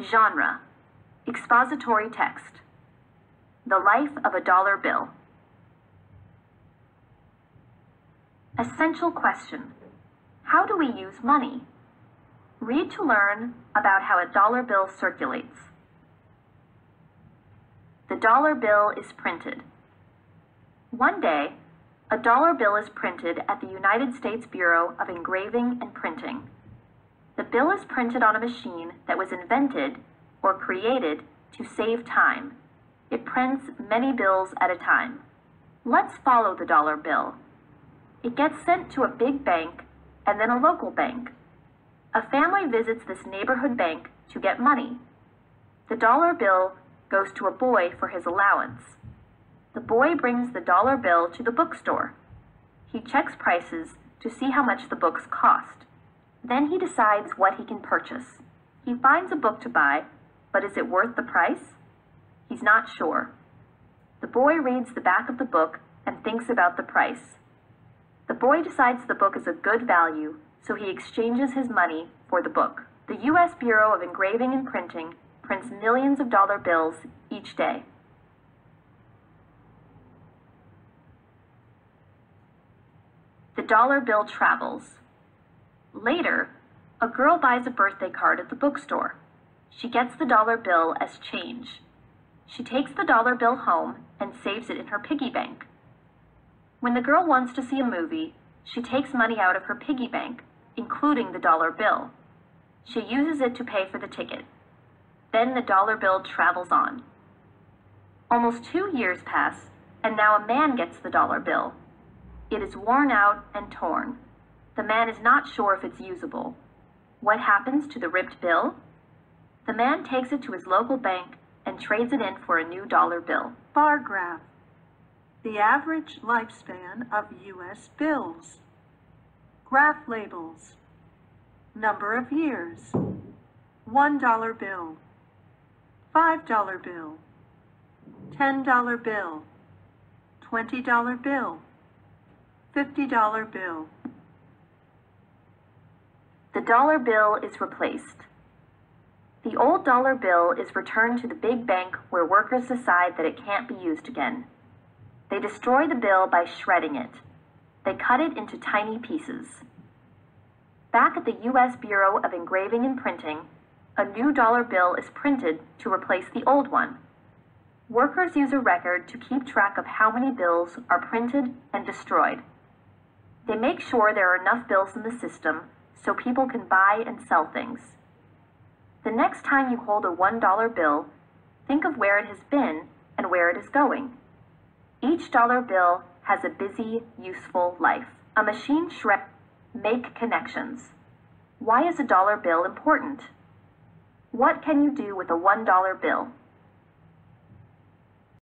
Genre Expository text. The life of a dollar bill. Essential question How do we use money? Read to learn about how a dollar bill circulates. The dollar bill is printed. One day, a dollar bill is printed at the United States Bureau of Engraving and Printing. The bill is printed on a machine that was invented or created to save time. It prints many bills at a time. Let's follow the dollar bill. It gets sent to a big bank and then a local bank. A family visits this neighborhood bank to get money. The dollar bill goes to a boy for his allowance. The boy brings the dollar bill to the bookstore. He checks prices to see how much the books cost. Then he decides what he can purchase. He finds a book to buy, but is it worth the price? He's not sure. The boy reads the back of the book and thinks about the price. The boy decides the book is a good value, so he exchanges his money for the book. The U.S. Bureau of Engraving and Printing prints millions of dollar bills each day. The dollar bill travels. Later, a girl buys a birthday card at the bookstore. She gets the dollar bill as change. She takes the dollar bill home and saves it in her piggy bank. When the girl wants to see a movie, she takes money out of her piggy bank, including the dollar bill. She uses it to pay for the ticket. Then the dollar bill travels on. Almost two years pass, and now a man gets the dollar bill. It is worn out and torn. The man is not sure if it's usable. What happens to the ripped bill? The man takes it to his local bank and trades it in for a new dollar bill. Bar graph. The average lifespan of U.S. bills. Graph labels. Number of years. $1 bill. $5 bill. $10 bill. $20 bill. $50 bill. The dollar bill is replaced. The old dollar bill is returned to the big bank where workers decide that it can't be used again. They destroy the bill by shredding it. They cut it into tiny pieces. Back at the U.S. Bureau of Engraving and Printing, a new dollar bill is printed to replace the old one. Workers use a record to keep track of how many bills are printed and destroyed. They make sure there are enough bills in the system so people can buy and sell things. The next time you hold a $1 bill, think of where it has been and where it is going. Each dollar bill has a busy, useful life. A machine shred make connections. Why is a dollar bill important? What can you do with a $1 bill?